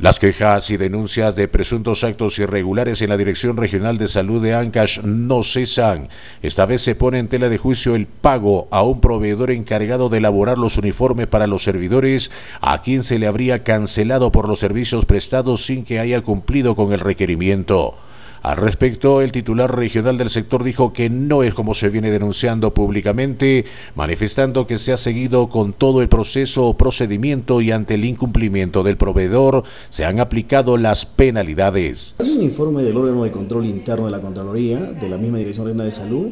Las quejas y denuncias de presuntos actos irregulares en la Dirección Regional de Salud de Ancash no cesan. Esta vez se pone en tela de juicio el pago a un proveedor encargado de elaborar los uniformes para los servidores, a quien se le habría cancelado por los servicios prestados sin que haya cumplido con el requerimiento. Al respecto, el titular regional del sector dijo que no es como se viene denunciando públicamente, manifestando que se ha seguido con todo el proceso o procedimiento y ante el incumplimiento del proveedor se han aplicado las penalidades. Hay un informe del órgano de control interno de la Contraloría, de la misma Dirección Regional de Salud,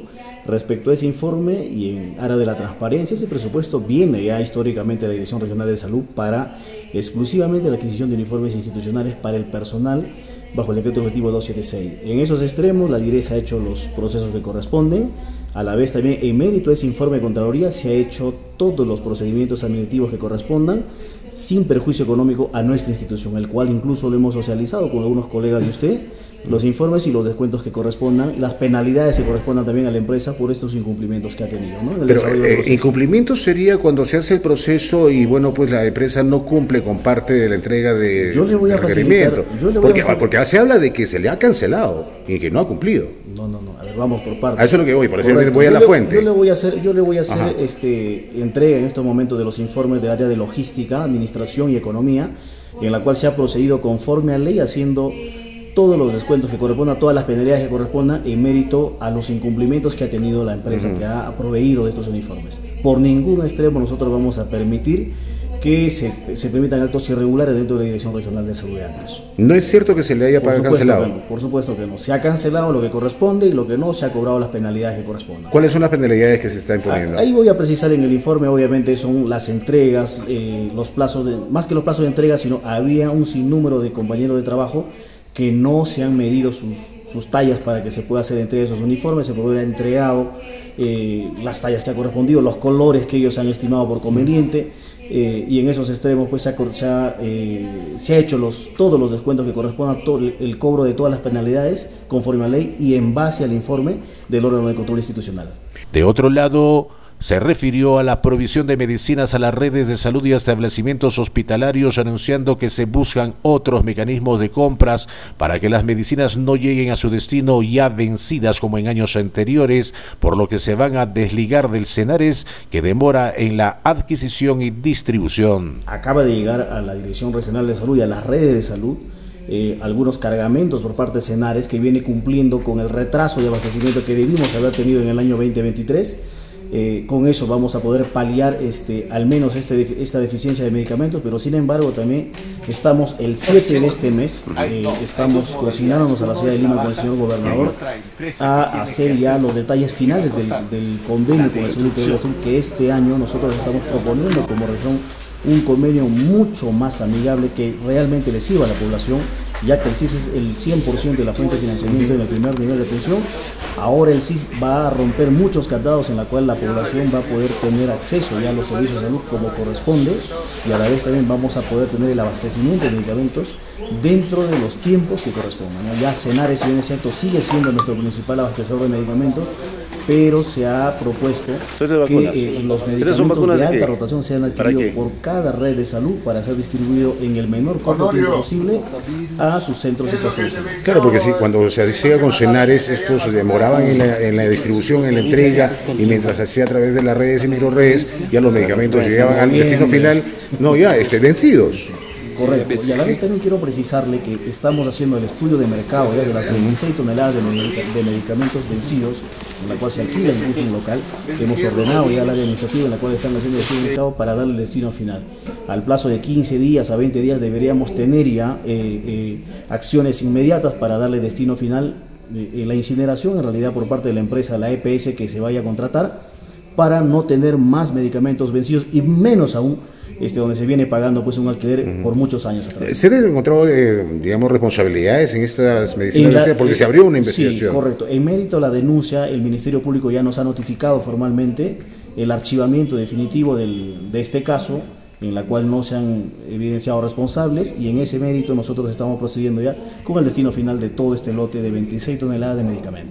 respecto a ese informe y en área de la transparencia, ese presupuesto viene ya históricamente de la Dirección Regional de Salud para exclusivamente la adquisición de uniformes institucionales para el personal bajo el decreto objetivo 276. En esos extremos, la DIRES ha hecho los procesos que corresponden. A la vez también, en mérito de ese informe de Contraloría, se ha hecho todos los procedimientos administrativos que correspondan sin perjuicio económico a nuestra institución, el cual incluso lo hemos socializado con algunos colegas de usted, los informes y los descuentos que correspondan, las penalidades que correspondan también a la empresa por estos incumplimientos que ha tenido. ¿no? Pero eh, incumplimiento sería cuando se hace el proceso y bueno, pues la empresa no cumple con parte de la entrega de yo le voy a requerimiento. porque, porque se habla de que se le ha cancelado y que no ha cumplido. No, no, no, a ver, vamos por partes. A eso es lo que voy, por eso voy a la fuente. Yo le voy a hacer, yo le voy a hacer este, entrega en estos momentos de los informes de área de logística, administración y economía, en la cual se ha procedido conforme a ley haciendo todos los descuentos que correspondan, todas las penalidades que correspondan en mérito a los incumplimientos que ha tenido la empresa que ha proveído de estos uniformes. Por ningún extremo nosotros vamos a permitir que se, se, permitan actos irregulares dentro de la Dirección Regional de Salud de Ancash. ¿No es cierto que se le haya pagado cancelado? por supuesto que no. Se ha cancelado lo que corresponde y lo que no, se ha cobrado las penalidades que correspondan. ¿Cuáles son las penalidades que se están imponiendo? Ahí voy a precisar en el informe, obviamente, son las entregas, eh, los plazos, de, más que los plazos de entrega, sino había un sinnúmero de compañeros de trabajo que no se han medido sus, sus tallas para que se pueda hacer entrega de esos uniformes, se haber entregado eh, las tallas que ha correspondido, los colores que ellos han estimado por conveniente. Eh, y en esos extremos pues se ha, eh, se ha hecho los, todos los descuentos que correspondan, todo el, cobro de todas las penalidades conforme a ley y en base al informe del órgano de control institucional. De otro lado, se refirió a la provisión de medicinas a las redes de salud y establecimientos hospitalarios, anunciando que se buscan otros mecanismos de compras para que las medicinas no lleguen a su destino ya vencidas como en años anteriores, por lo que se van a desligar del Cenares que demora en la adquisición y distribución. Acaba de llegar a la Dirección Regional de Salud y a las redes de salud eh, algunos cargamentos por parte de Cenares que viene cumpliendo con el retraso de abastecimiento que debimos haber tenido en el año 2023 eh, con eso vamos a poder paliar este, al menos este, esta deficiencia de medicamentos, pero sin embargo también estamos el 7 de este mes, eh, estamos cocinándonos a la ciudad de Lima con el señor gobernador a hacer ya los detalles finales del, convenio con el Seguro que este año nosotros estamos proponiendo como región un convenio mucho más amigable que realmente le sirva a la población, ya que el CIS es el 100% de la fuente de financiamiento en el primer nivel de pensión Ahora el CIS va a romper muchos candados en la cual la población va a poder tener acceso ya a los servicios de salud como corresponde y a la vez también vamos a poder tener el abastecimiento de medicamentos dentro de los tiempos que correspondan. Ya Cenares, si bien es cierto, sigue siendo nuestro principal abastecedor de medicamentos, pero se ha propuesto que eh, los medicamentos de alta rotación sean adquiridos por cada red de salud para ser distribuido en el menor corto tiempo posible a sus centros de salud. Claro, porque si cuando se hacía con Cenares, estos se demoraban en la, distribución, en la entrega, y mientras se hacía a través de las redes y microredes, ya los medicamentos llegaban al destino final, no, ya, este, vencidos. Correcto. Y a la vez también quiero precisarle que estamos haciendo el estudio de mercado de las 36 toneladas de, medicamentos vencidos, en la cual se alquila incluso un local. Hemos ordenado ya la área administrativa en la cual están haciendo el mercado para darle el destino final. Al plazo de 15 días a 20 días deberíamos tener ya eh, eh, acciones inmediatas para darle destino final. Eh, la incineración en realidad por parte de la empresa, la EPS que se vaya a contratar, para no tener más medicamentos vencidos y menos aún este, donde se viene pagando pues un alquiler por muchos años atrás. ¿Se han encontrado, eh, digamos, responsabilidades en estas medicinas? porque se abrió una investigación. Sí, correcto. En mérito a la denuncia, el Ministerio Público ya nos ha notificado formalmente el archivamiento definitivo del, de este caso en la cual no se han evidenciado responsables y en ese mérito nosotros estamos procediendo ya con el destino final de todo este lote de 26 toneladas de medicamentos.